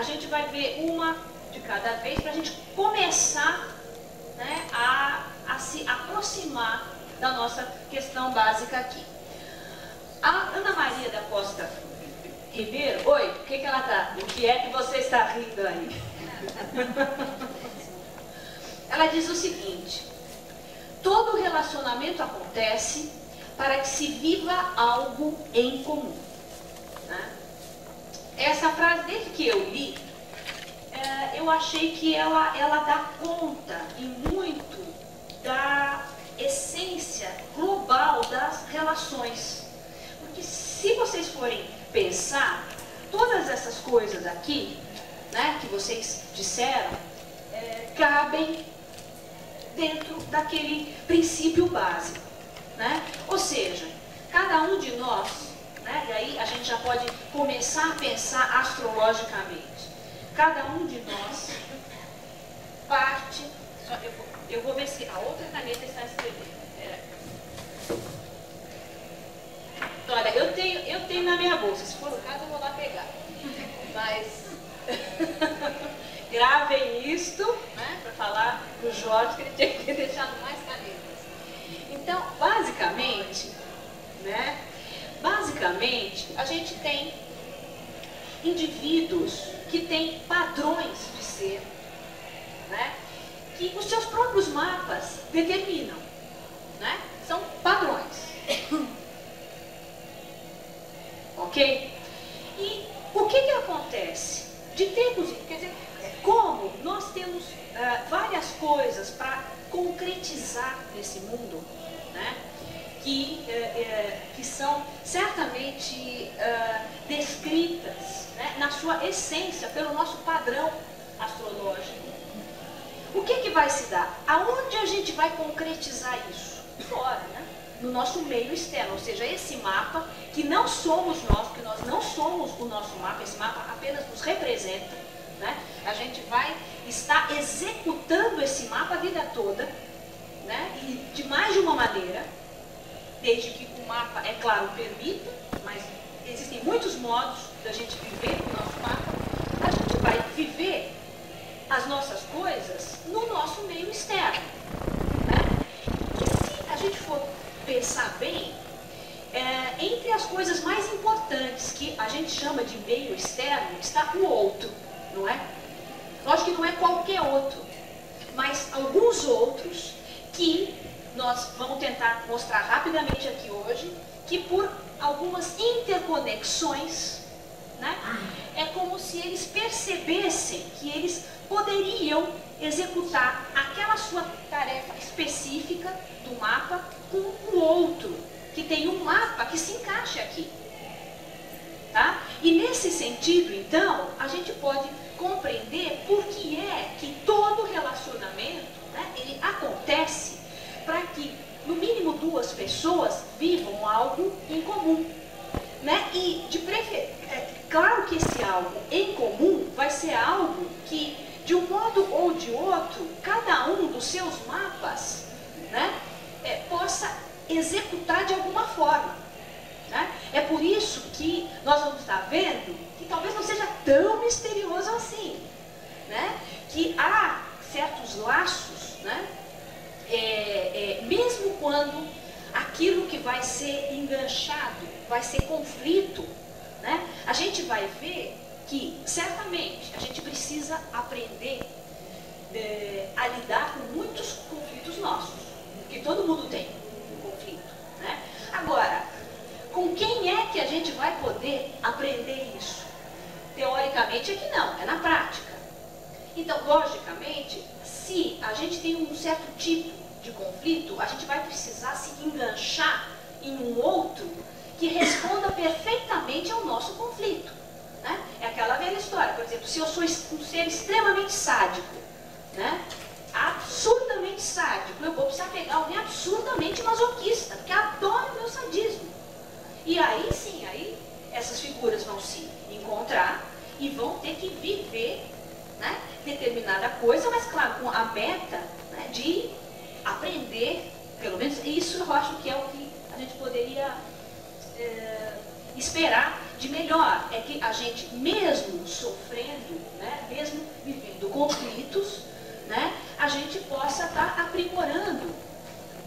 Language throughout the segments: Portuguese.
A gente vai ver uma de cada vez para a gente começar né, a, a se aproximar da nossa questão básica aqui. A Ana Maria da Costa Ribeiro, oi, o que, que ela tá? O que é que você está rindo aí? ela diz o seguinte: todo relacionamento acontece para que se viva algo em comum. Essa frase, desde que eu li, é, eu achei que ela, ela dá conta e muito da essência global das relações. Porque se vocês forem pensar, todas essas coisas aqui, né, que vocês disseram, é, cabem dentro daquele princípio básico. Né? Ou seja, cada um de nós, né, e aí a gente já pode começar a pensar astrologicamente, cada um de nós parte. Só, eu, vou, eu vou ver se a outra caneta está escrevendo. Olha, eu tenho, eu tenho na minha bolsa, se for o caso eu vou lá pegar. Mas gravem isto, né, para falar para o Jorge que ele tinha que ter deixado mais canetas. Então, basicamente, a gente tem indivíduos que têm padrões de ser, né, que os seus próprios mapas determinam, né, são padrões. Ok? E o que, que acontece? De tempos, quer dizer, como nós temos uh, várias coisas para concretizar nesse mundo, né? Que, uh, uh, que são certamente descritas né? na sua essência pelo nosso padrão astrológico. O que, que vai se dar? Aonde a gente vai concretizar isso? Fora, né? no nosso meio externo, ou seja, esse mapa que não somos nós, que nós não somos o nosso mapa, esse mapa apenas nos representa, né? A gente vai estar executando esse mapa a vida toda, né? E de mais de uma maneira, desde que o mapa, é claro, permita, mas existem muitos modos da gente viver o nosso mapa. A gente vai viver as nossas coisas no nosso meio externo. Né? E se a gente for pensar bem, é, entre as coisas mais importantes que a gente chama de meio externo está o outro, não é? Lógico que não é qualquer outro, mas alguns outros que nós vamos tentar mostrar rapidamente aqui hoje, que por algumas interconexões, né, é como se eles percebessem que eles poderiam executar aquela sua tarefa específica do mapa com o outro, que tem um mapa que se encaixa aqui. Tá? E nesse sentido, então, a gente pode compreender por que é que todo relacionamento né, ele acontece para que, no mínimo, duas pessoas vivam algo em comum. Né? E, de prefer... é claro que esse algo em comum vai ser algo que, de um modo ou de outro, cada um dos seus mapas né, é, possa executar de alguma forma. Né? É por isso que nós vamos estar vendo que talvez não seja tão misterioso assim. Né? Que há certos laços, né? É, é, mesmo quando aquilo que vai ser enganchado vai ser conflito, né? a gente vai ver que certamente a gente precisa aprender é, a lidar com muitos conflitos nossos que todo mundo tem um conflito. Né? Agora, com quem é que a gente vai poder aprender isso? Teoricamente é que não, é na prática. Então, logicamente, se a gente tem um certo tipo de conflito, a gente vai precisar se enganchar em um outro que responda perfeitamente ao nosso conflito. Né? É aquela velha história, por exemplo, se eu sou um ser extremamente sádico, né? absurdamente sádico. Eu vou precisar pegar alguém absurdamente masoquista, que adora o meu sadismo. E aí sim, aí essas figuras vão se encontrar e vão ter que viver né, determinada coisa, mas claro, com a meta né, de aprender, pelo menos isso eu acho que é o que a gente poderia é, esperar de melhor é que a gente, mesmo sofrendo, né, mesmo vivendo conflitos, né, a gente possa estar tá aprimorando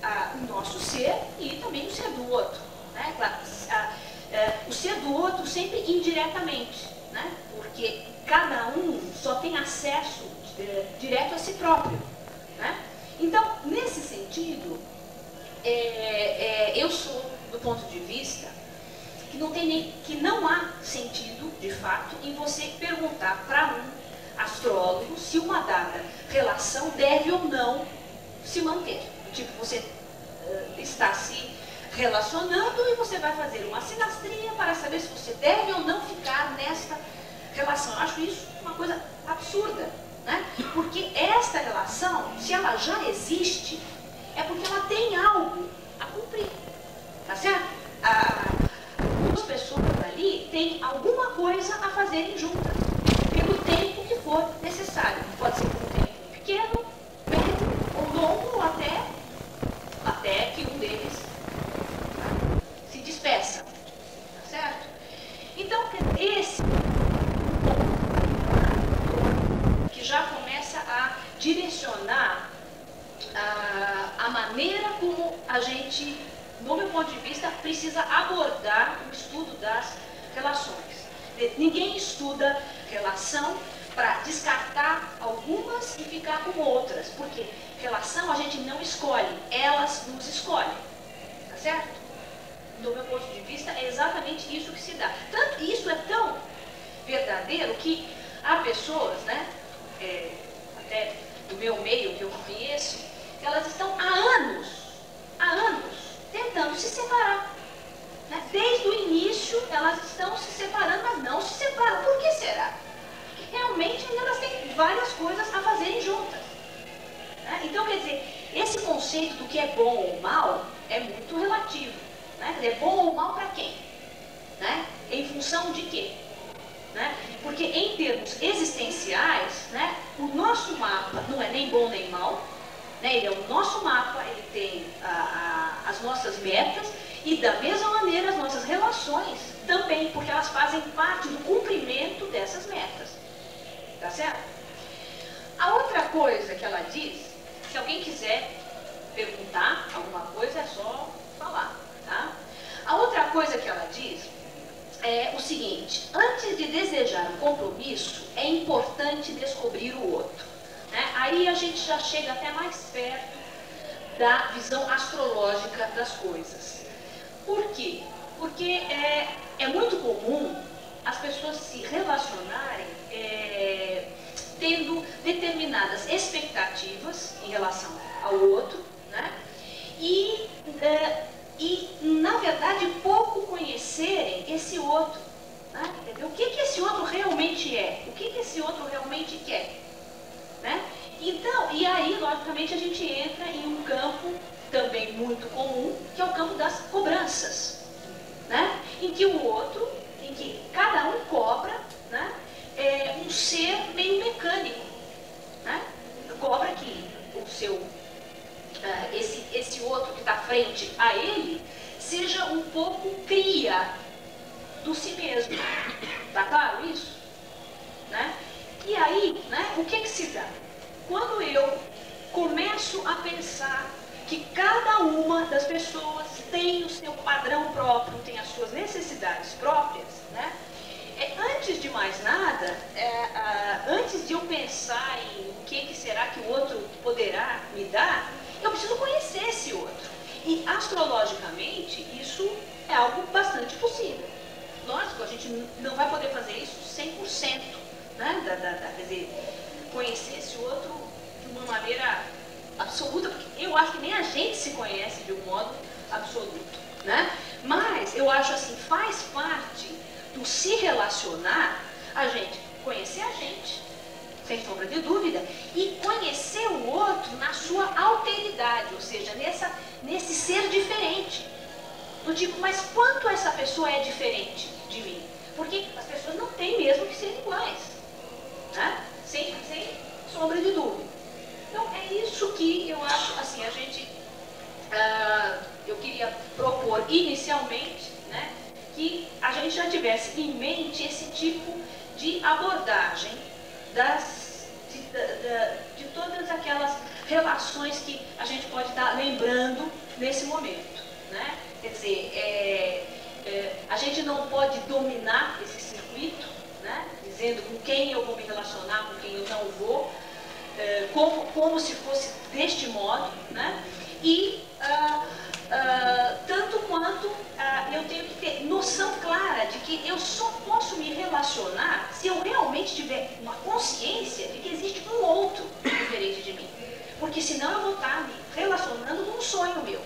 a, o nosso ser e também o ser do outro. Né? A, é, o ser do outro sempre indiretamente, né? porque cada um só tem acesso é, direto a si próprio. Né? Então, nesse sentido, é, é, eu sou do ponto de vista que não, tem nem, que não há sentido, de fato, em você perguntar para um astrólogo se uma dada relação deve ou não se manter. Tipo, você uh, está se relacionando e você vai fazer uma sinastria para saber se você deve ou não ficar nesta relação. Eu acho isso uma coisa absurda, né? Porque esta relação, se ela já existe, é porque ela tem algo a cumprir, tá certo? as pessoas ali têm alguma coisa a fazerem juntas, pelo tempo que for necessário. Pode ser um tempo pequeno, médio ou longo, ou até, até que um deles se despeça, tá certo? Então, esse que já começa a direcionar a, a maneira como a gente, no meu ponto de vista, precisa abordar o estudo das relações. Ninguém estuda relação para descartar algumas e ficar com outras, porque relação a gente não escolhe, elas nos escolhem, tá certo? Do meu ponto de vista, é exatamente isso que se dá. Tanto isso é tão verdadeiro que há pessoas, né, é, até do meu meio que eu conheço, elas estão há anos, há anos, tentando se separar. Né? Desde o início elas estão se separando, mas não se separam. Por que será? Porque realmente elas têm várias coisas a fazerem juntas. Né? Então, quer dizer, esse conceito do que é bom ou mal é muito relativo. Né? Quer dizer, bom ou mal para quem? Né? Em função de quê? Né? Porque em termos existenciais, né, o nosso mapa não é nem bom nem mal, né? Ele é o nosso mapa, ele tem a, a, as nossas metas e da mesma maneira as nossas relações também, porque elas fazem parte do cumprimento importante descobrir o outro. Né? Aí a gente já chega até mais perto da visão astrológica das coisas. Por quê? Porque é, é muito comum as pessoas se relacionarem é, tendo determinadas expectativas em relação ao outro, né? E, é, e na verdade, pouco conhecerem esse outro. Né? O que, que esse outro realmente é? O que, que esse outro realmente quer? Né? Então, e aí, logicamente, a gente entra em um campo também muito comum, que é o campo das cobranças, né? em que o outro, em que cada um cobra né? é um ser meio mecânico. Né? Cobra que o seu, uh, esse, esse outro que está frente a ele, seja um pouco cria do si mesmo. Está claro isso? Né? E aí, né, o que, que se dá? Quando eu começo a pensar que cada uma das pessoas tem o seu padrão próprio, tem as suas necessidades próprias, né? É, antes de mais nada, é, a, antes de eu pensar em o que, que será que o outro poderá me dar, eu preciso conhecer esse outro. E astrologicamente, isso é algo bastante possível. Lógico, a gente não vai poder fazer isso 100% né? da, da, da, quer dizer, conhecer esse outro de uma maneira absoluta, porque eu acho que nem a gente se conhece de um modo absoluto. Né? Mas eu acho assim, faz parte do se relacionar a gente conhecer a gente, sem sombra de dúvida, e conhecer o outro na sua alteridade, ou seja, nessa, nesse ser diferente. Do tipo, mas quanto essa pessoa é diferente de mim? Porque as pessoas não têm mesmo que ser iguais né? sem, sem sombra de dúvida. Então é isso que eu acho, assim, a gente, uh, eu queria propor inicialmente, né, que a gente já tivesse em mente esse tipo de abordagem das, de, de, de todas aquelas relações que a gente pode estar lembrando nesse momento. Né? Quer dizer, é, é, a gente não pode dominar esse circuito, né? dizendo com quem eu vou me relacionar, com quem eu não vou, é, como, como se fosse deste modo, né? e ah, ah, tanto quanto ah, eu tenho que ter noção clara de que eu só posso me relacionar se eu realmente tiver uma consciência de que existe um outro diferente de mim. Porque senão eu vou estar me relacionando com um sonho meu.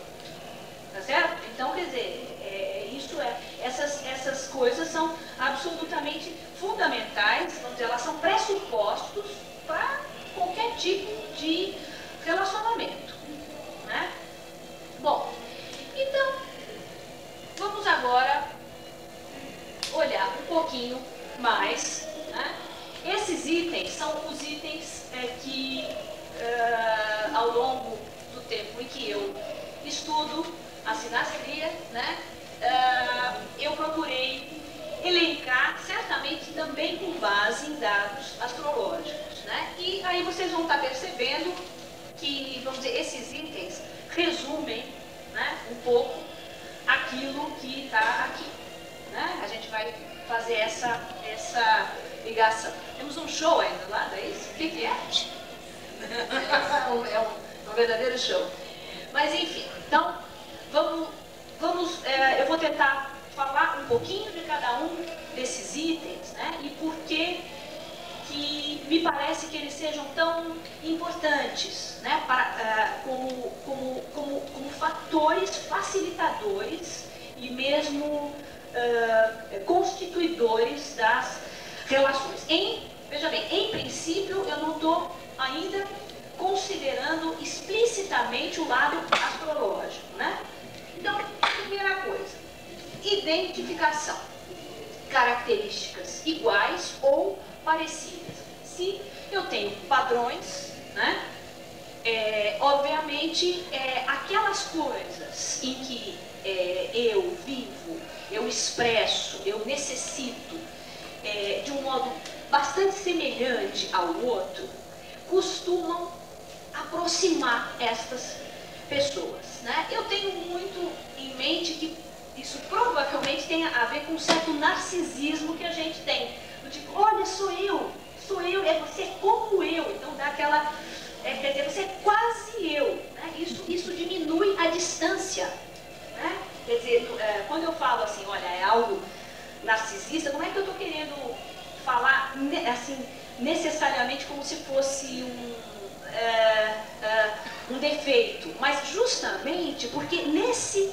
Tá certo? Então, quer dizer, é, isso é, essas, essas coisas são absolutamente fundamentais, vamos dizer, elas são pressupostos para qualquer tipo de relacionamento. Né? Bom, então, vamos agora olhar um pouquinho mais. Né? Esses itens são os itens é, que, uh, ao longo do tempo em que eu estudo a sinastria, né, uh, eu procurei elencar, certamente também com base em dados astrológicos. Né? E aí vocês vão estar percebendo que, vamos dizer, esses itens resumem né, um pouco aquilo que está aqui. Né? A gente vai fazer essa, essa ligação. Temos um show do lado, é isso? O que, que é? é, é um, um verdadeiro show. Mas enfim, então vamos, vamos é, eu vou tentar falar um pouquinho de cada um desses itens, né? E por que que me parece que eles sejam tão importantes, né? Para, uh, como, como, como, como fatores facilitadores e mesmo uh, constituidores das relações. Em, veja bem, em princípio eu não estou ainda considerando explicitamente o lado astrológico, né? Então, primeira coisa, identificação. Características iguais ou parecidas. Se eu tenho padrões, né? É, obviamente, é, aquelas coisas em que é, eu vivo, eu expresso, eu necessito é, de um modo bastante semelhante ao outro, costumam aproximar estas pessoas. Né? Eu tenho muito em mente que isso provavelmente tem a ver com um certo narcisismo que a gente tem. Do tipo, olha, sou eu, sou eu, é você como eu. Então dá aquela. É, quer dizer, você é quase eu. Né? Isso, isso diminui a distância. Né? Quer dizer, é, quando eu falo assim, olha, é algo narcisista, não é que eu estou querendo falar assim, necessariamente como se fosse um, é, um defeito, mas justamente porque nesse,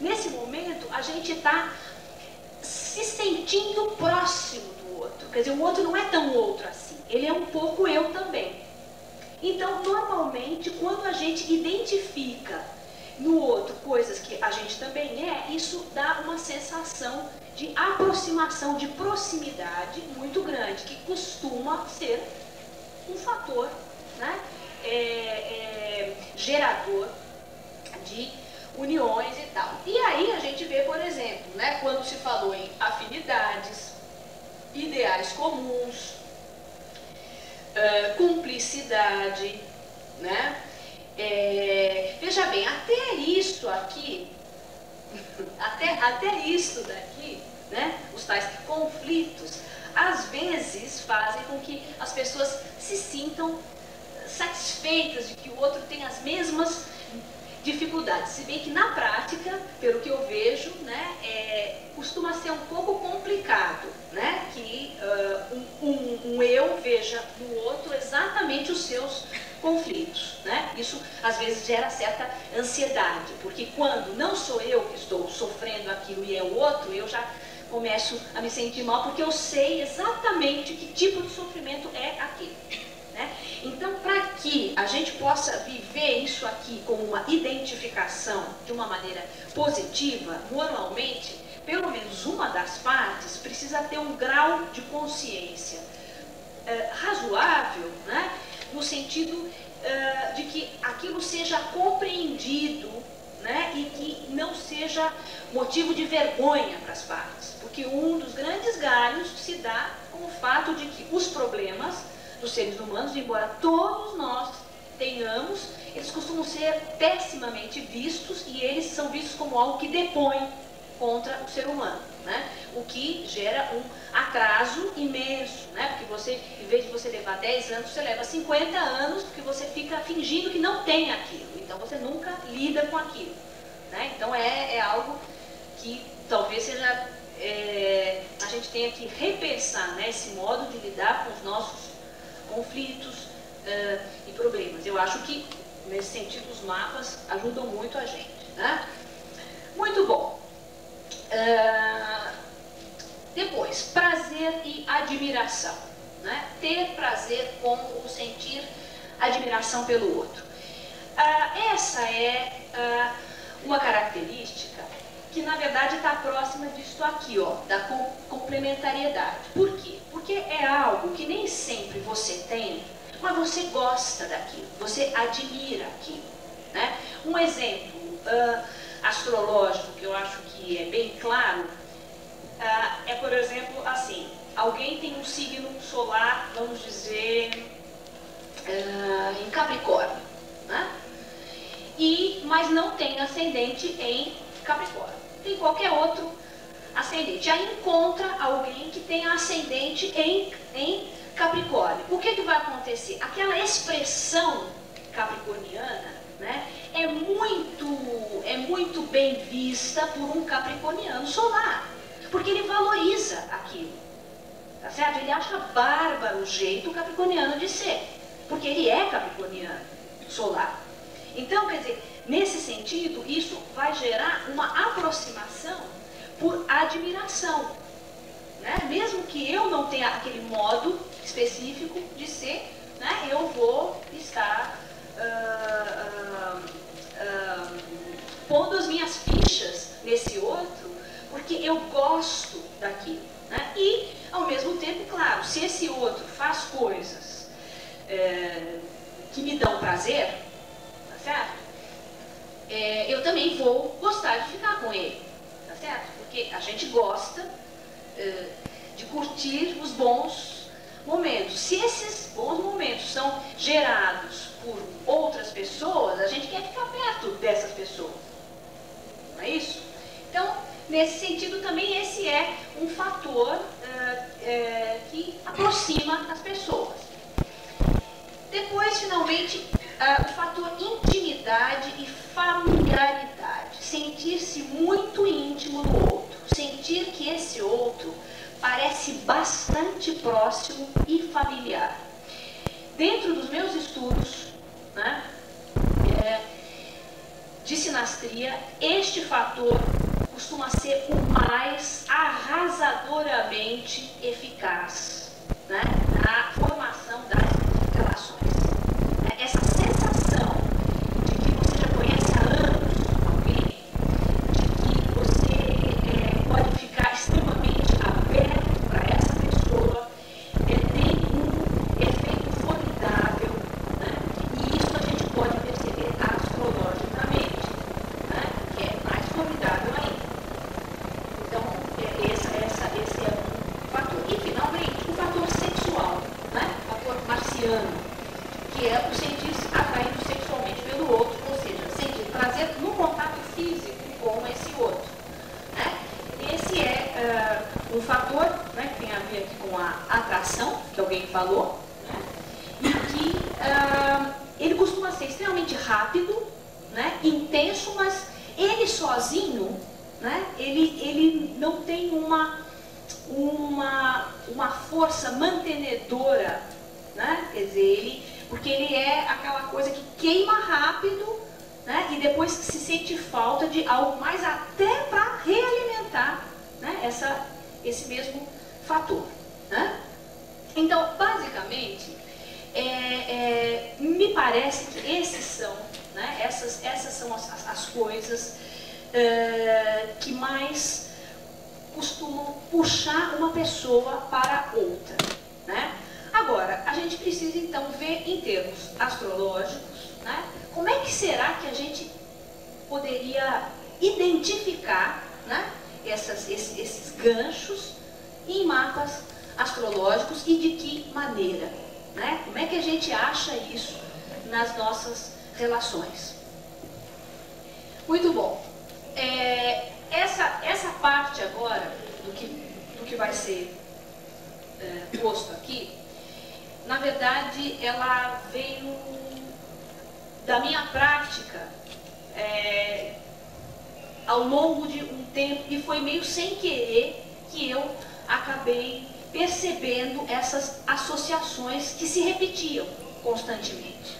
nesse momento a gente está se sentindo próximo do outro. Quer dizer, o outro não é tão outro assim, ele é um pouco eu também. Então, normalmente, quando a gente identifica no outro coisas que a gente também é, isso dá uma sensação de aproximação, de proximidade muito grande, que costuma ser um fator né, é, é, gerador de uniões e tal. E aí a gente vê, por exemplo, né, quando se falou em afinidades, ideais comuns, uh, cumplicidade, né? É, veja bem, até isso aqui, até, até isso daqui, né, os tais conflitos, às vezes fazem com que as pessoas se sintam satisfeitas de que o outro tem as mesmas dificuldades. Se bem que na prática, pelo que eu vejo, né, é, costuma ser um pouco complicado, né, que uh, um, um, um, eu veja no outro exatamente os seus conflitos. Né? Isso às vezes gera certa ansiedade, porque quando não sou eu que estou sofrendo aquilo e é o outro, eu já começo a me sentir mal porque eu sei exatamente que tipo de sofrimento é aquele. Né? Então, para que a gente possa viver isso aqui como uma identificação de uma maneira positiva, normalmente, pelo menos uma das partes precisa ter um grau de consciência é, razoável, né? no sentido uh, de que aquilo seja compreendido né, e que não seja motivo de vergonha para as partes. Porque um dos grandes galhos se dá com o fato de que os problemas dos seres humanos, embora todos nós tenhamos, eles costumam ser pessimamente vistos e eles são vistos como algo que depõe contra o ser humano, né? O que gera um atraso imenso, né? Porque você, em vez de você levar 10 anos, você leva 50 anos, porque você fica fingindo que não tem aquilo. Então você nunca lida com aquilo, né? Então é, é algo que talvez seja é, a gente tenha que repensar né, esse modo de lidar com os nossos conflitos uh, e problemas. Eu acho que nesse sentido os mapas ajudam muito a gente, né? Muito bom. Uh, depois, prazer e admiração. Né? Ter prazer com o sentir admiração pelo outro. Uh, essa é uma característica que, na verdade, está próxima disso aqui, ó, da com complementariedade. Por quê? Porque é algo que nem sempre você tem, mas você gosta daquilo, você admira aquilo. Né? Um exemplo uh, astrológico que eu acho que é bem claro uh, é, por exemplo, assim: alguém tem um signo solar, vamos dizer, uh, em Capricórnio, né? e, mas não tem ascendente em Capricórnio. Tem qualquer outro ascendente. Aí encontra alguém que tem ascendente em, em Capricórnio. O que, que vai acontecer? Aquela expressão capricorniana né, é, muito, é muito bem vista por um capricorniano solar, porque ele valoriza aquilo. Tá certo? Ele acha bárbaro o jeito capricorniano de ser, porque ele é capricorniano solar. Então, quer dizer, nesse sentido, isso vai gerar uma aproximação por admiração. Né? Mesmo que eu não tenha aquele modo específico de ser, né? eu vou estar uh, uh, uh, pondo as minhas fichas nesse outro, porque eu gosto daquilo. Né? E, ao mesmo tempo, claro, se esse outro faz coisas é, que me dão prazer, tá certo? É, eu também vou gostar de ficar com ele, tá certo? Porque a gente gosta é, de curtir os bons momentos. Se esses bons momentos são gerados por outras pessoas, a gente quer ficar perto dessas pessoas. Não é isso? Então, nesse sentido, também esse é um fator uh, uh, que aproxima as pessoas. Depois, finalmente, uh, o fator intimidade e familiaridade. Sentir-se muito íntimo do outro. Sentir que esse outro parece bastante próximo e familiar. Dentro dos meus estudos né, é, de sinastria, este fator costuma ser o mais arrasadoramente eficaz né, uh, que mais costumam puxar uma pessoa para outra. Né? Agora, a gente precisa então ver em termos astrológicos, né? como é que será que a gente poderia identificar né? Essas, esses, esses ganchos em mapas astrológicos e de que maneira? Né? Como é que a gente acha isso nas nossas relações? Muito bom. É, essa, essa parte agora do que, do que vai ser é, posto aqui, na verdade, ela veio da minha prática é, ao longo de um tempo e foi meio sem querer que eu acabei percebendo essas associações que se repetiam constantemente.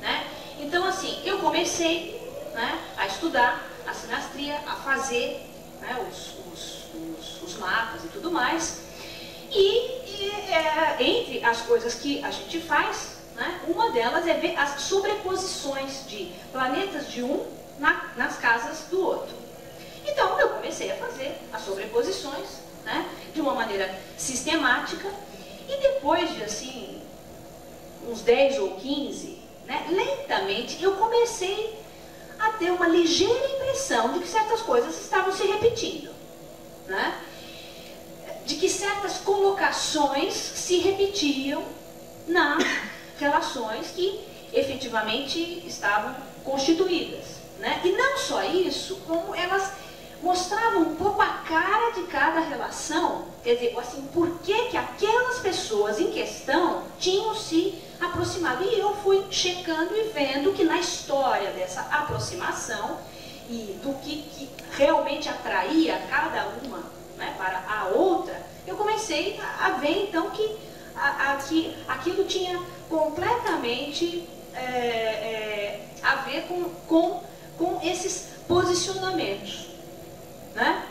Né? Então, assim, eu comecei né, a estudar a sinastria, a fazer né, os, os, os, os, mapas e tudo mais. E, e é, entre as coisas que a gente faz, né, uma delas é ver as sobreposições de planetas de um na, nas casas do outro. Então eu comecei a fazer as sobreposições né, de uma maneira sistemática e depois de assim uns 10 ou 15, né, lentamente eu comecei a ter uma ligeira impressão de que certas coisas estavam se repetindo. Né? De que certas colocações se repetiam nas relações que efetivamente estavam constituídas. Né? E não só isso, como elas mostravam um pouco a cara de cada relação, quer dizer, assim, por que, que aquelas pessoas em questão tinham se aproximado. E eu fui checando e vendo que na história dessa aproximação e do que, que realmente atraía cada uma né, para a outra, eu comecei a, a ver então que, a, a, que aquilo tinha completamente é, é, a ver com, com, com esses posicionamentos. Né?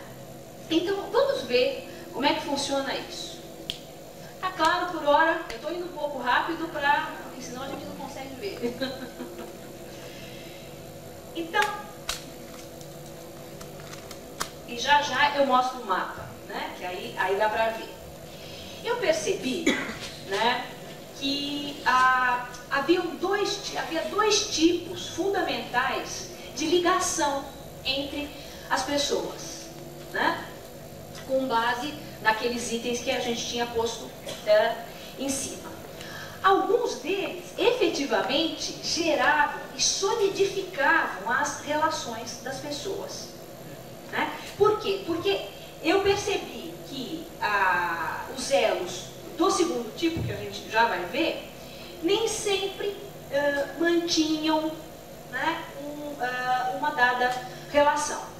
Então, vamos ver como é que funciona isso. Tá claro por hora, eu estou indo um pouco rápido para. senão a gente não consegue ver. então, e já já eu mostro o mapa, né? Que aí, aí dá para ver. Eu percebi, né, que ah, dois, havia dois tipos fundamentais de ligação entre as pessoas, né? Com base naqueles itens que a gente tinha posto é, em cima. Alguns deles efetivamente geravam e solidificavam as relações das pessoas. Né? Por quê? Porque eu percebi que ah, os elos do segundo tipo, que a gente já vai ver, nem sempre ah, mantinham né, um, ah, uma dada relação.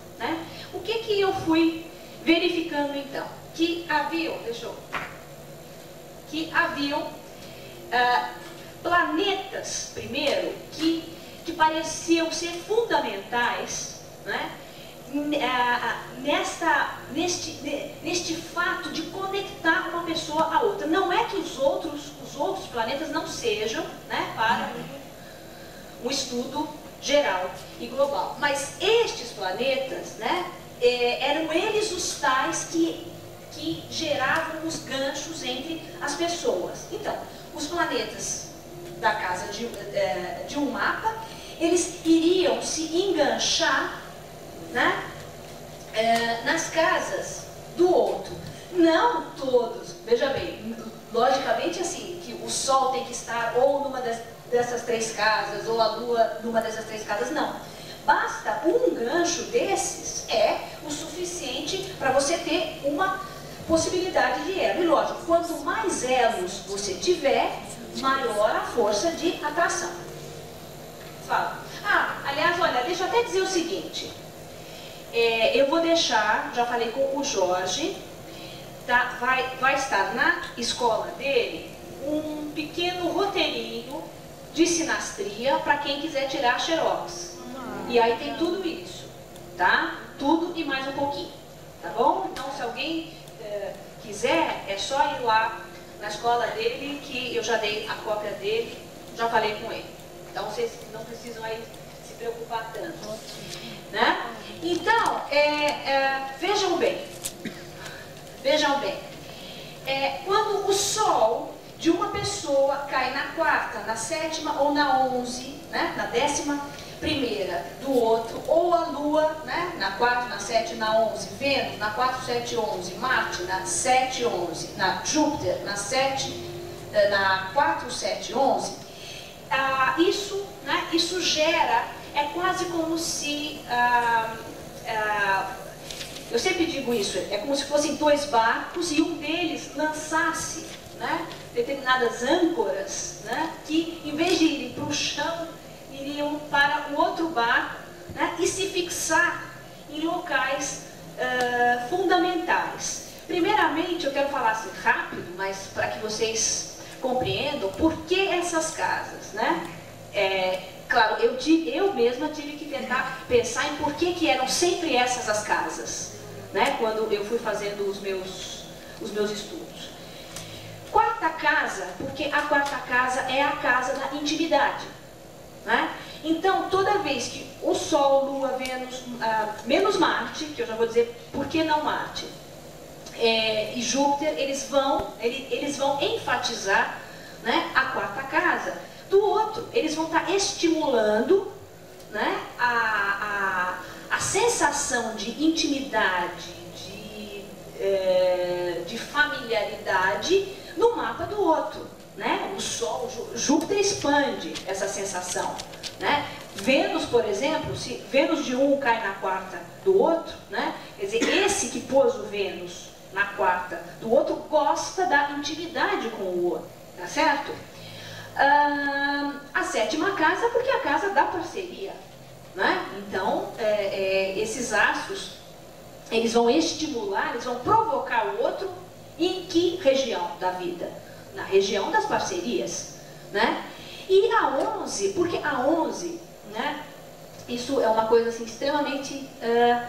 O que, que eu fui verificando então? Que haviam, deixa eu, que haviam uh, planetas, primeiro, que, que pareciam ser fundamentais né, nesta, neste, neste fato de conectar uma pessoa a outra. Não é que os outros, os outros planetas não sejam né, para um estudo geral e global. Mas estes planetas, né, é, eram eles os tais que, que geravam os ganchos entre as pessoas. Então, os planetas da casa de, é, de um mapa, eles iriam se enganchar né, é, nas casas do outro. Não todos, veja bem, logicamente assim, que o Sol tem que estar ou numa dessas três casas, ou a lua numa dessas três casas, não. Basta um gancho desses, é o suficiente para você ter uma possibilidade de elo. E lógico, quanto mais elos você tiver, maior a força de atração. Fala. Ah, aliás, olha, deixa eu até dizer o seguinte. É, eu vou deixar, já falei com o Jorge, tá, vai, vai estar na escola dele um pequeno roteirinho de sinastria para quem quiser tirar xerox. E aí tem tudo isso, tá? Tudo e mais um pouquinho, tá bom? Então se alguém é, quiser, é só ir lá na escola dele que eu já dei a cópia dele, já falei com ele. Então vocês não precisam aí se preocupar tanto. Né? Então, é, é, vejam bem, vejam bem, é, quando o Sol de uma pessoa cai na quarta, na sétima ou na onze, né, na décima primeira do outro, ou a Lua, né, na 4, na 7, na 11, Vênus na 4, 7, 11, Marte na 7, 11, na Júpiter na 7, eh, na 4, 7, 11, ah, isso, né, isso gera, é quase como se, ah, ah, eu sempre digo isso, é como se fossem dois barcos e um deles lançasse né, determinadas âncoras né, que, em vez de irem para o chão, iriam para o outro barco né, e se fixar em locais uh, fundamentais. Primeiramente, eu quero falar assim rápido, mas para que vocês compreendam por que essas casas. Né? É, claro, eu, eu mesma tive que tentar pensar em por que, que eram sempre essas as casas, né? quando eu fui fazendo os meus, os meus estudos. Quarta casa, porque a quarta casa é a casa da intimidade. Né? Então, toda vez que o Sol, Lua, Vênus, ah, menos Marte, que eu já vou dizer por que não Marte, é, e Júpiter, eles vão, eles, eles vão enfatizar né, a quarta casa. Do outro, eles vão estar estimulando né, a, a, a sensação de intimidade, de, é, de familiaridade no mapa do outro. Né? O Sol, Júpiter expande essa sensação. Né? Vênus, por exemplo, se Vênus de um cai na quarta do outro, né? quer dizer, esse que pôs o Vênus na quarta do outro gosta da intimidade com o outro, tá certo? Ah, a sétima casa, porque a casa da parceria. Né? Então, é, é, esses astros, eles vão estimular, eles vão provocar o outro em que região da vida? Na região das parcerias, né? E a 11, porque a 11, né? Isso é uma coisa assim, extremamente uh,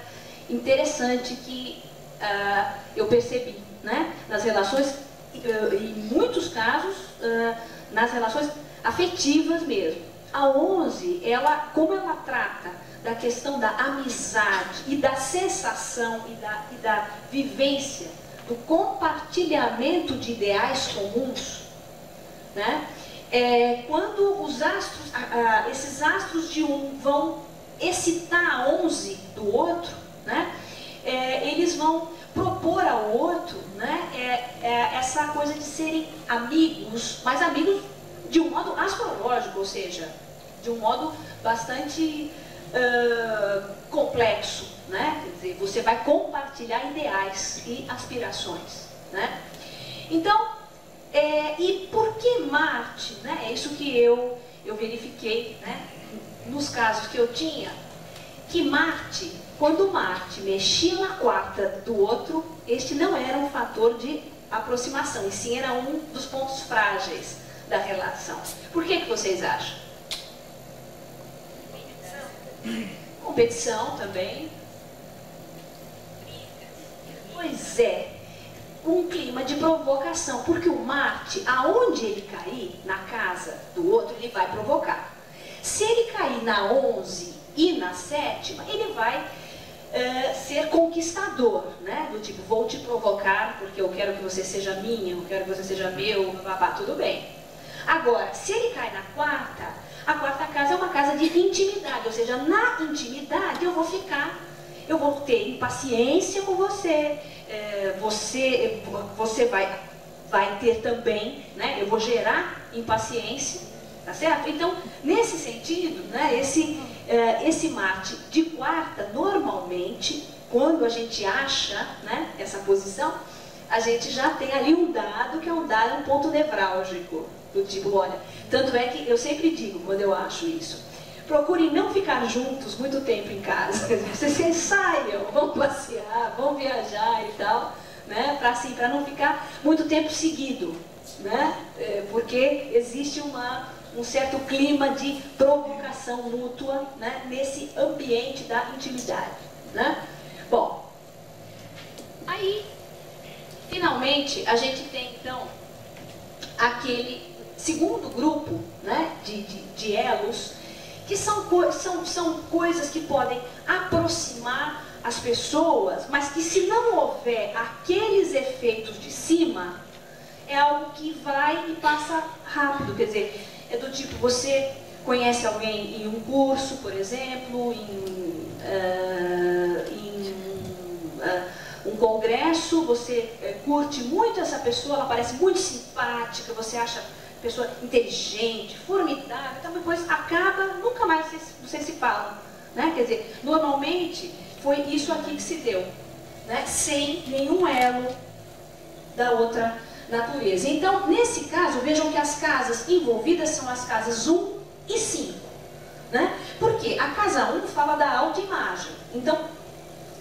interessante que uh, eu percebi, né? Nas relações, uh, em muitos casos, nas relações afetivas mesmo. A 11, ela, como ela trata da questão da amizade e da sensação e da, e da vivência do compartilhamento de ideais comuns, né? É, quando os astros, esses astros de um vão excitar a 11 do outro, né? É, eles vão propor ao outro né? É, é, essa coisa de serem amigos, mas amigos de um modo astrológico, ou seja, de um modo bastante uh, complexo né? Quer dizer, você vai compartilhar ideais e aspirações, né? Então, é, e por que Marte, né? É isso que eu, eu verifiquei, né? Nos casos que eu tinha, que Marte, quando Marte mexia na quarta do outro, este não era um fator de aproximação, e sim era um dos pontos frágeis da relação. Por que, que vocês acham? Competição também, Pois é, um clima de provocação, porque o Marte, aonde ele cair, na casa do outro, ele vai provocar. Se ele cair na 11 e na sétima, ele vai uh, ser conquistador, né? Do tipo, vou te provocar porque eu quero que você seja minha, eu quero que você seja meu, babá, tudo bem. Agora, se ele cai na quarta, a quarta casa é uma casa de intimidade, ou seja, na intimidade eu vou ficar eu vou ter impaciência com você, é, você, você vai, vai ter também, né? Eu vou gerar impaciência, tá certo? Então, nesse sentido, né? Esse, é, esse Marte de quarta, normalmente, quando a gente acha, né? Essa posição, a gente já tem ali um dado que é um dado, um ponto nevrálgico, do tipo, olha, tanto é que eu sempre digo quando eu acho isso, procurem não ficar juntos muito tempo em casa. Vocês saiam, vão passear, vão viajar e tal, né? Para assim, para não ficar muito tempo seguido, né? É, porque existe uma, um certo clima de provocação mútua, né? Nesse ambiente da intimidade, né? Bom, aí, finalmente, a gente tem então aquele segundo grupo, né? de, de, de elos que são, são, são coisas que podem aproximar as pessoas, mas que se não houver aqueles efeitos de cima, é algo que vai e passa rápido. Quer dizer, é do tipo, você conhece alguém em um curso, por exemplo, em, uh, em uh, um congresso, você uh, curte muito essa pessoa, ela parece muito simpática, você acha pessoa inteligente, formidável, então depois acaba, nunca mais vocês, vocês se falam. Né? Quer dizer, normalmente foi isso aqui que se deu, né? sem nenhum elo da outra natureza. Então, nesse caso, vejam que as casas envolvidas são as casas 1 e 5. Né? Porque a casa 1 fala da autoimagem. Então,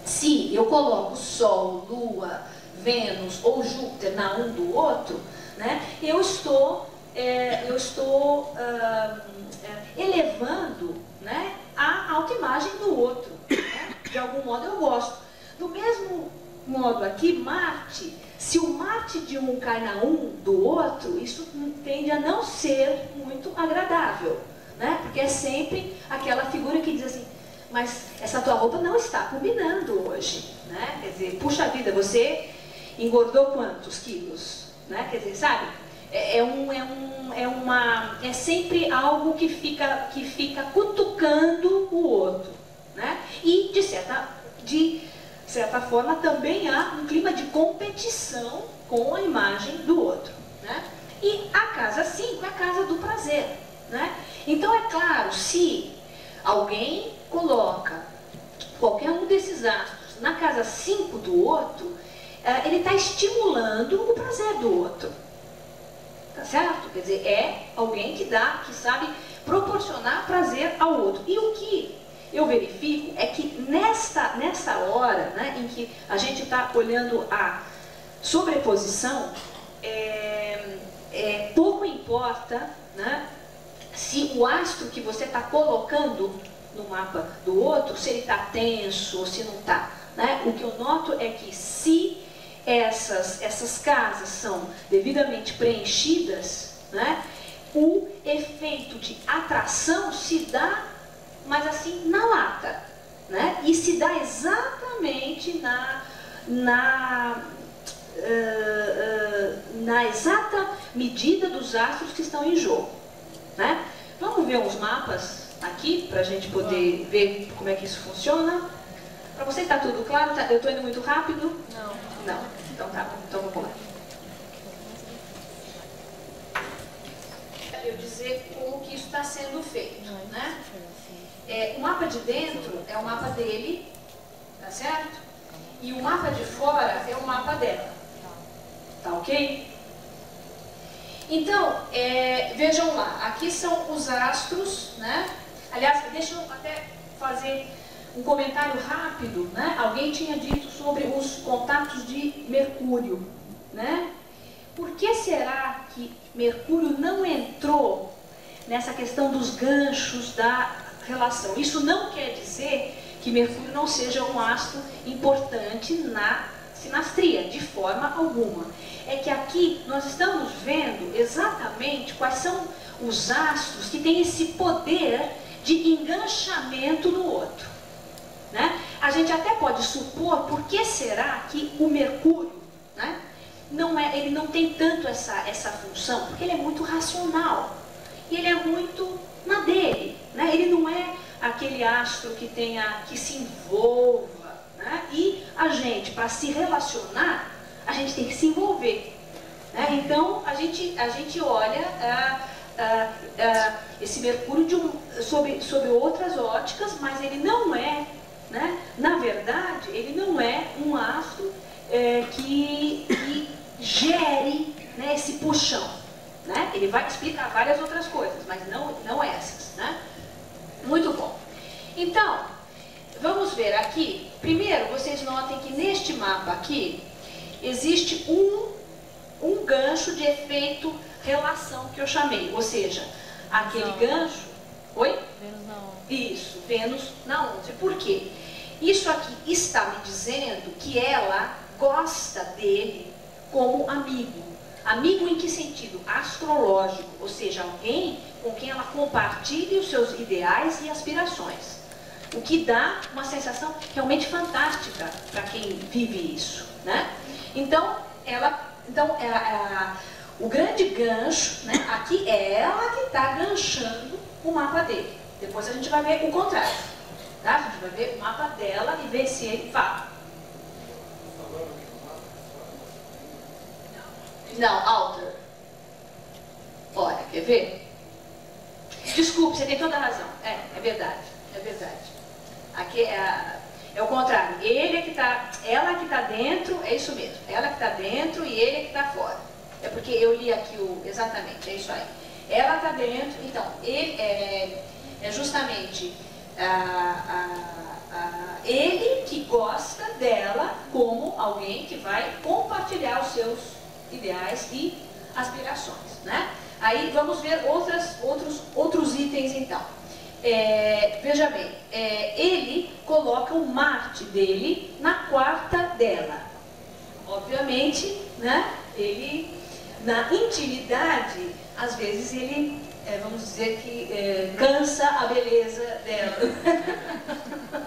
se eu coloco Sol, Lua, Vênus ou Júpiter na um do outro, né, eu estou, é, eu estou uh, elevando né, a autoimagem do outro. Né? De algum modo eu gosto. Do mesmo modo aqui, Marte se o mate de um cai na um do outro, isso tende a não ser muito agradável, né? Porque é sempre aquela figura que diz assim, mas essa tua roupa não está combinando hoje, né? Quer dizer, puxa vida, você engordou quantos quilos, né? Quer dizer, sabe? É, é, um, é, um, é, uma, é sempre algo que fica, que fica cutucando o outro, né? E de certa, de certa forma, também há um clima de competição com a imagem do outro. Né? E a casa 5 é a casa do prazer. Né? Então, é claro, se alguém coloca qualquer um desses astros na casa 5 do outro, eh, ele está estimulando o prazer do outro. Tá certo? Quer dizer, é alguém que dá, que sabe proporcionar prazer ao outro. E o que eu verifico é que nesta, nessa hora né, em que a gente está olhando a sobreposição, é, é, pouco importa né, se o astro que você está colocando no mapa do outro, se ele está tenso ou se não está. Né? O que eu noto é que se essas, essas casas são devidamente preenchidas, né, o efeito de atração se dá mas assim na lata. Né? E se dá exatamente na, na, uh, uh, na exata medida dos astros que estão em jogo. Né? Vamos ver uns mapas aqui para a gente poder ver como é que isso funciona. Para você está tudo claro? Tá, eu estou indo muito rápido? Não. Não. Então tá bom. Então vamos lá. Eu dizer como que isso está sendo feito, né? É, o mapa de dentro é o mapa dele, tá certo? E o mapa de fora é o mapa dela. Tá ok? Então, é, vejam lá, aqui são os astros, né? Aliás, deixa eu até fazer um comentário rápido, né? Alguém tinha dito sobre os contatos de Mercúrio, né? Por que será que Mercúrio não entrou nessa questão dos ganchos da relação. Isso não quer dizer que Mercúrio não seja um astro importante na sinastria, de forma alguma. É que aqui nós estamos vendo exatamente quais são os astros que têm esse poder de enganchamento no outro. Né? A gente até pode supor por que será que o Mercúrio né, não é, ele não tem tanto essa, essa função, porque ele é muito racional e ele é muito na dele. Né? Ele não é aquele astro que tenha que se envolva. Né? E a gente, para se relacionar, a gente tem que se envolver. Né? Então a gente, a gente olha ah, ah, ah, esse Mercúrio de um, sob, sob outras óticas, mas ele não é, né? na verdade, ele não é um astro é, que, que gere né, esse puxão. Né? Ele vai explicar várias outras coisas, mas não, não essas. Né? Muito bom. Então, vamos ver aqui. Primeiro, vocês notem que neste mapa aqui, existe um, um gancho de efeito relação que eu chamei. Ou seja, aquele gancho... Oi? Vênus na 11. Isso, Vênus na 11. Por quê? Isso aqui está me dizendo que ela gosta dele como amigo. Amigo em que sentido? Astrológico, ou seja, alguém com quem ela compartilhe os seus ideais e aspirações. O que dá uma sensação realmente fantástica para quem vive isso. Né? Então, ela, então é, é, o grande gancho, né? aqui é ela que está ganchando o mapa dele. Depois a gente vai ver o contrário. Tá? A gente vai ver o mapa dela e ver se ele fala. Não, alter. Olha, quer ver? Desculpe, você tem toda a razão. É, é verdade, é verdade. Aqui é, é o contrário. Ele é que está, ela que está dentro, é isso mesmo. Ela que está dentro e ele é que está fora. É porque eu li aqui o exatamente, é isso aí. Ela está dentro, então ele é, é justamente ele que gosta dela como alguém que vai compartilhar os seus ideais e aspirações, né? Aí vamos ver outras, outros, outros itens então. É, veja bem, é, ele coloca o Marte dele na quarta dela. Obviamente, né? Ele, na intimidade, às vezes ele, é, vamos dizer que é, cansa a beleza dela.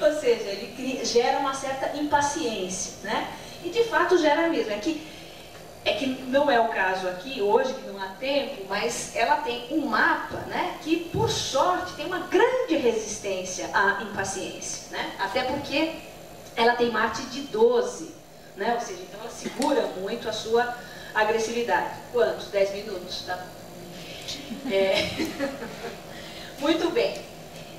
Ou seja, ele cria, gera uma certa impaciência, né? E de fato gera mesmo. É que é que não é o caso aqui hoje, que não há tempo, mas ela tem um mapa, né, que por sorte tem uma grande resistência à impaciência, né? Até porque ela tem Marte de 12, né? Ou seja, então ela segura muito a sua agressividade. Quantos? 10 minutos, tá? É... muito bem.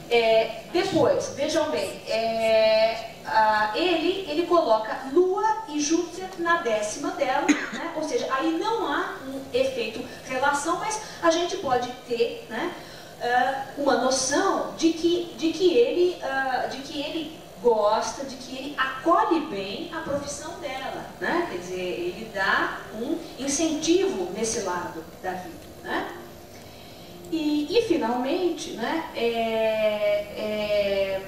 É, depois, vejam bem, é, a, ele, ele coloca Lua e Júpiter na décima dela, né? ou seja, aí não há um efeito relação, mas a gente pode ter né, uh, uma noção de que, de, que ele, uh, de que ele gosta, de que ele acolhe bem a profissão dela, né? quer dizer, ele dá um incentivo nesse lado da vida. Né? E, e finalmente, né, é, é,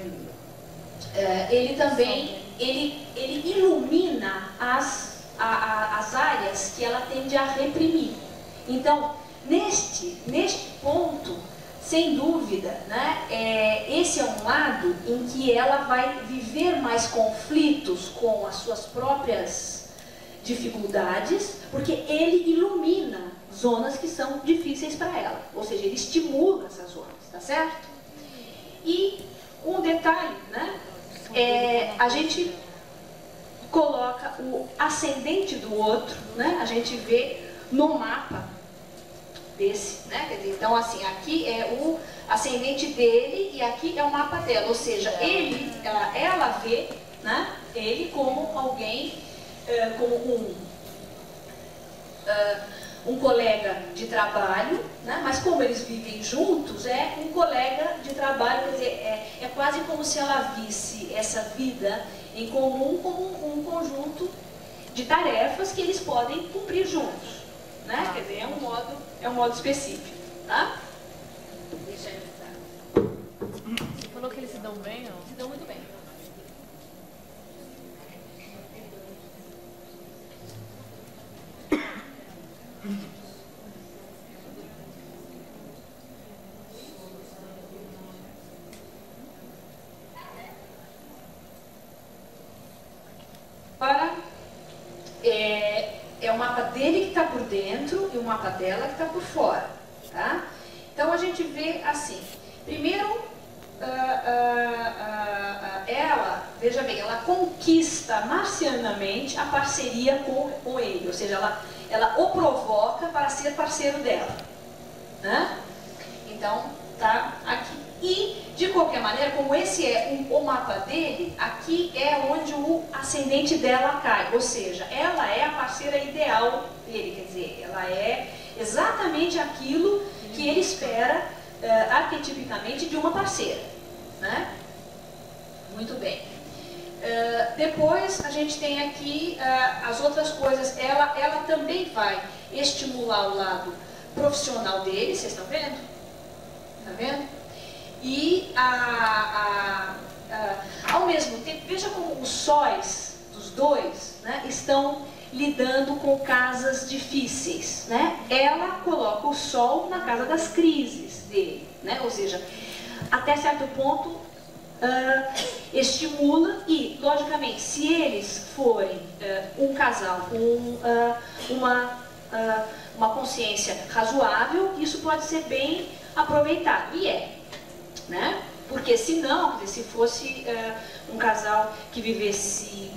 é, ele também ele, ele ilumina as, a, a, as áreas que ela tende a reprimir. Então, neste, neste ponto, sem dúvida, né, é, esse é um lado em que ela vai viver mais conflitos com as suas próprias dificuldades, porque ele ilumina zonas que são difíceis para ela, ou seja, ele estimula essas zonas, tá certo? E um detalhe, né? É, a gente coloca o ascendente do outro, né? A gente vê no mapa desse, né? Quer dizer, então assim, aqui é o ascendente dele e aqui é o mapa dela, ou seja, ele, ela, ela vê, né? Ele como alguém, é, como um uh, um colega de trabalho, né? mas como eles vivem juntos, é um colega de trabalho, quer dizer, é, é quase como se ela visse essa vida em comum como um, um conjunto de tarefas que eles podem cumprir juntos. Né? Ah. Quer dizer, é um modo, é um modo específico. Tá? Deixa eu Você falou que eles se dão bem, não? Se dão muito bem. Para é, é o mapa dele que está por dentro e o mapa dela que está por fora, tá? Então a gente vê assim. Primeiro, uh, uh, uh, ela, veja bem, ela conquista marcianamente a parceria com, com ele, ou seja, ela ela o provoca para ser parceiro dela. Né? Então, tá aqui. E, de qualquer maneira, como esse é um, o mapa dele, aqui é onde o ascendente dela cai. Ou seja, ela é a parceira ideal dele, quer dizer, ela é exatamente aquilo que ele espera uh, arquetipicamente de uma parceira. Né? Muito bem. Uh, depois a gente tem aqui uh, as outras coisas. Ela, ela também vai estimular o lado profissional dele, vocês estão vendo? Está vendo? E a, a, a, ao mesmo tempo, veja como os sóis dos dois né, estão lidando com casas difíceis. Né? Ela coloca o sol na casa das crises dele, né? ou seja, até certo ponto uh, estimula e, logicamente, se eles forem uh, um casal com uh, uma uh, uma consciência razoável, isso pode ser bem aproveitado. E é. Né? Porque senão, se fosse um casal que vivesse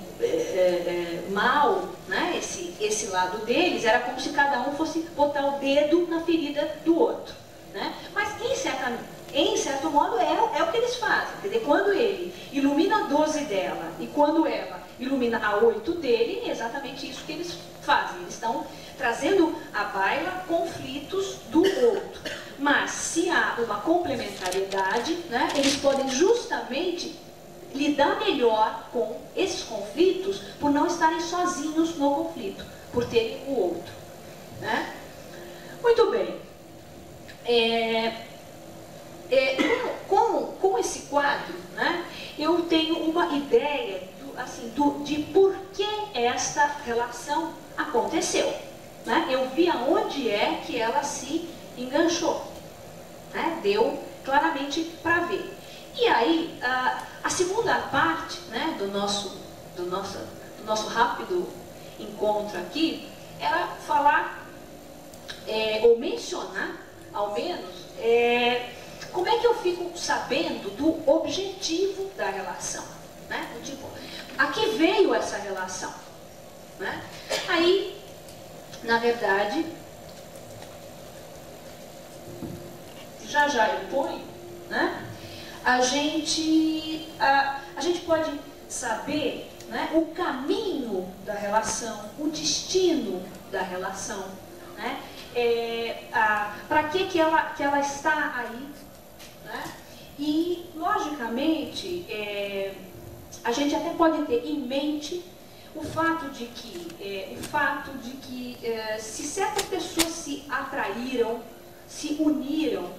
mal, né? esse, esse lado deles, era como se cada um fosse botar o dedo na ferida do outro. Né? Mas em, certa, em certo modo é, é o que eles fazem. Quando ele ilumina a 12 dela e quando ela ilumina a 8 dele, é exatamente isso que eles fazem. Eles estão trazendo à baila conflitos do outro. Mas se há uma complementariedade, né, eles podem justamente lidar melhor com esses conflitos por não estarem sozinhos no conflito, por terem o outro. Né? Muito bem. É, é, com, com, esse quadro, né, eu tenho uma ideia do, assim, do, de por que esta relação aconteceu. Né? Eu vi aonde é que ela se enganchou. Né? Deu claramente para ver. E aí, a, a segunda parte né, do, nosso, do, nosso, do nosso rápido encontro aqui era falar, é, ou mencionar, ao menos, é, como é que eu fico sabendo do objetivo da relação. Né? Tipo, a que veio essa relação? Né? Aí, na verdade, já já eu ponho, né? a gente, a, a gente pode saber né, o caminho da relação, o destino da relação, né? É, para que, que, ela, que ela está aí. Né? E, logicamente, é, a gente até pode ter em mente o fato de que, é, o fato de que é, se certas pessoas se atraíram, se uniram,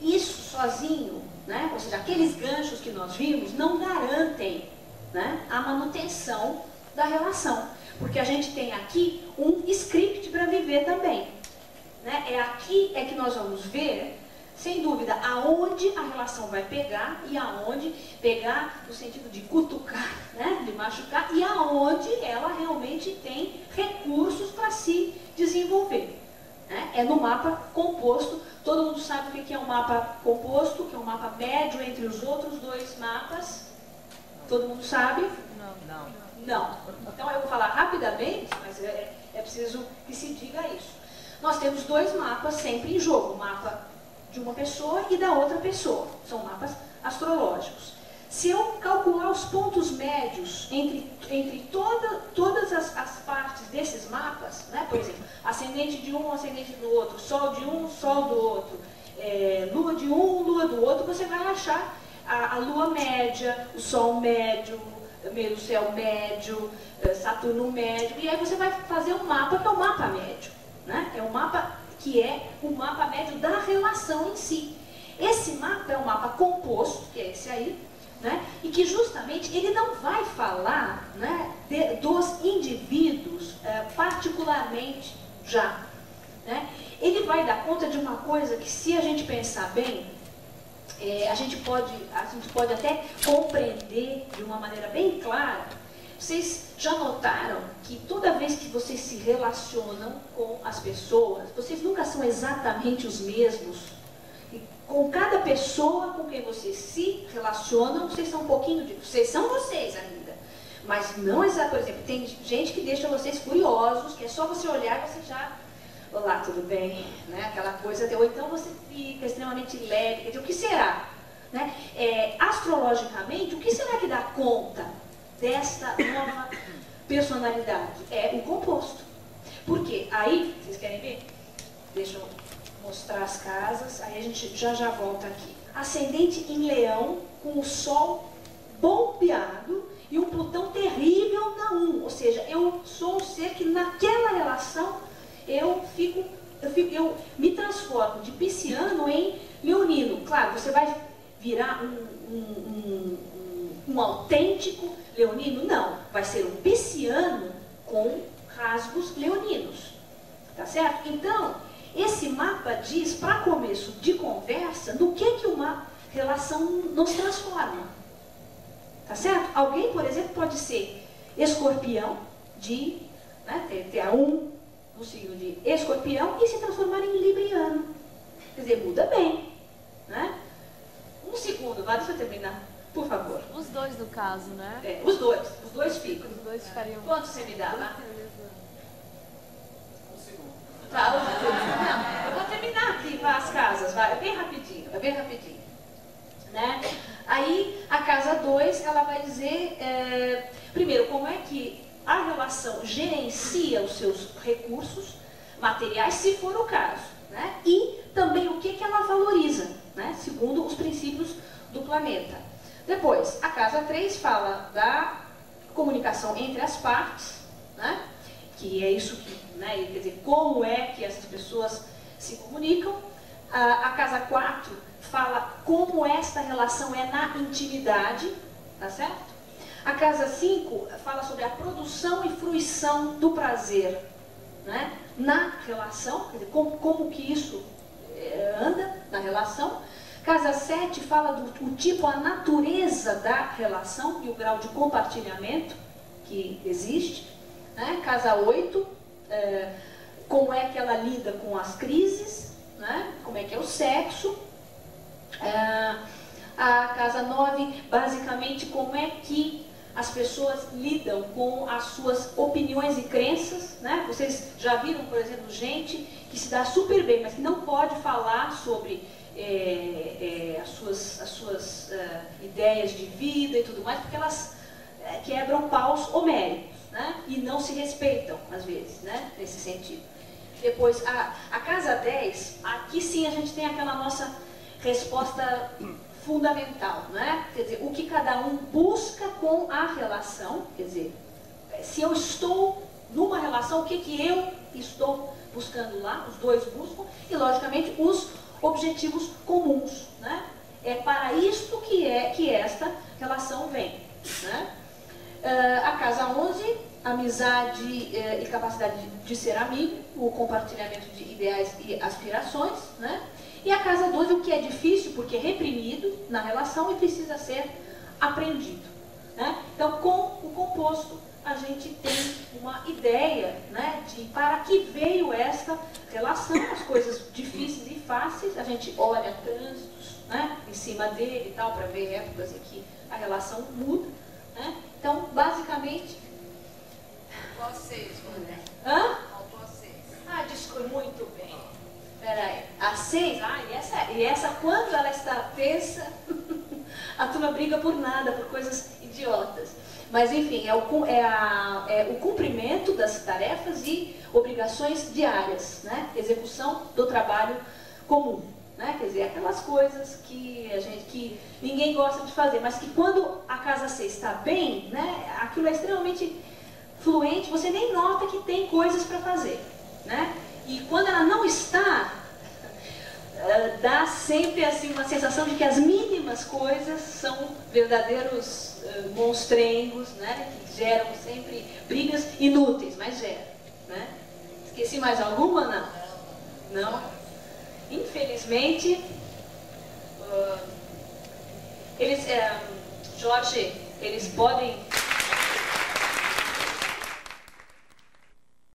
isso sozinho né? ou seja, aqueles ganchos que nós vimos não garantem né, a manutenção da relação. Porque a gente tem aqui um script para viver também. Né? É aqui é que nós vamos ver, sem dúvida, aonde a relação vai pegar e aonde pegar no sentido de cutucar, né? de machucar, e aonde ela realmente tem recursos para se desenvolver. Né? É no mapa composto Todo mundo sabe o que é um mapa composto, que é um mapa médio entre os outros dois mapas? Todo mundo sabe? Não. Não. Não. Então eu vou falar rapidamente, mas é, é preciso que se diga isso. Nós temos dois mapas sempre em jogo, o mapa de uma pessoa e da outra pessoa. São mapas astrológicos. Se eu calcular os pontos médios entre, entre toda, todas as, as, partes desses mapas, né, por exemplo, ascendente de um, ascendente do outro, sol de um, sol do outro, é, lua de um, lua do outro, você vai achar a, a lua média, o sol médio, o céu médio, é, Saturno médio, e aí você vai fazer um mapa que é o mapa médio. Né? É um mapa que é o mapa médio da relação em si. Esse mapa é um mapa composto, que é esse aí, né? e que justamente ele não vai falar né, de, dos indivíduos é, particularmente já. Né? Ele vai dar conta de uma coisa que, se a gente pensar bem, é, a, gente pode, a gente pode até compreender de uma maneira bem clara. Vocês já notaram que toda vez que vocês se relacionam com as pessoas, vocês nunca são exatamente os mesmos com cada pessoa com quem vocês se relacionam, vocês são um pouquinho de. Vocês são vocês ainda. Mas não exatamente. Por exemplo, tem gente que deixa vocês curiosos, que é só você olhar e você já. Olá, tudo bem? Né? Aquela coisa. Ou então você fica extremamente leve. Quer dizer, o que será? Né? É, astrologicamente, o que será que dá conta desta nova personalidade? É o composto. Por quê? Aí, vocês querem ver? Deixa eu mostrar as casas, aí a gente já já volta aqui. Ascendente em leão, com o sol bombeado e um Plutão terrível na 1. Ou seja, eu sou um ser que naquela relação eu fico, eu, fico, eu me transformo de pisciano em leonino. Claro, você vai virar um, um, um, um autêntico leonino? Não, vai ser um pisciano com rasgos leoninos. Tá certo? Então, esse mapa diz, para começo de conversa, no que, que uma relação nos transforma. Tá certo? Alguém, por exemplo, pode ser escorpião, de né, ter, ter a 1, no signo de escorpião e se transformar em libriano. Quer dizer, muda bem. Né? Um segundo, vai, deixa eu terminar, por favor. Os dois, no caso, né? É, os dois, os dois ficam. Os dois ficariam. Quanto você me dá, lá? Tá, não, eu vou terminar aqui as casas, vai, é bem rapidinho, é bem rapidinho. Né? Aí, a casa 2, ela vai dizer, é, primeiro, como é que a relação gerencia os seus recursos materiais, se for o caso. Né? E também o que, que ela valoriza, né? segundo os princípios do planeta. Depois, a casa 3 fala da comunicação entre as partes, né? que é isso que, né, quer dizer, como é que essas pessoas se comunicam. A, casa 4 fala como esta relação é na intimidade, tá certo? A casa 5 fala sobre a produção e fruição do prazer né, na relação, quer dizer, como, como que isso é, anda na relação. Casa 7 fala do, do tipo, a natureza da relação e o grau de compartilhamento que existe. Né? Casa 8, é, como é que ela lida com as crises, né? como é que é o sexo. É, a casa 9, basicamente, como é que as pessoas lidam com as suas opiniões e crenças. Né? Vocês já viram, por exemplo, gente que se dá super bem, mas que não pode falar sobre é, é, as suas, as suas uh, ideias de vida e tudo mais, porque elas é, quebram paus homéricos né? e não se respeitam, às vezes, né? nesse sentido. Depois, a, a casa 10, aqui sim a gente tem aquela nossa resposta fundamental, né? Quer dizer, o que cada um busca com a relação, quer dizer, se eu estou numa relação, o que, que eu estou buscando lá, os dois buscam, e logicamente os objetivos comuns, né? É para isto que é que esta relação vem, né? Uh, a casa 11, amizade uh, e capacidade de, de, ser amigo, o compartilhamento de ideais e aspirações, né? E a casa 12, o que é difícil, porque é reprimido na relação e precisa ser aprendido. Né? Então, com o composto, a gente tem uma ideia né, de para que veio esta relação, as coisas difíceis e fáceis, a gente olha trânsitos né, em cima dele e tal, para ver épocas em que a relação muda. Né? Então, basicamente. Qual seis, Hã? Qual seis? Ah, desculpa, muito bem. Peraí, a seis, ah, e essa, e essa quando ela está tensa, a turma briga por nada, por coisas idiotas. Mas enfim, é o, é, a, é o cumprimento das tarefas e obrigações diárias, né? Execução do trabalho comum. Né? Quer dizer, aquelas coisas que a gente que ninguém gosta de fazer, mas que quando a casa C está bem, né, aquilo é extremamente fluente, você nem nota que tem coisas para fazer. Né? E quando ela não está, eh, dá sempre assim uma sensação de que as mínimas coisas são verdadeiros uh, monstrengos, né? que geram sempre brigas inúteis, mas geram. Né? Esqueci mais alguma? Não? Não? infelizmente, uh, eles, é, Jorge, eles podem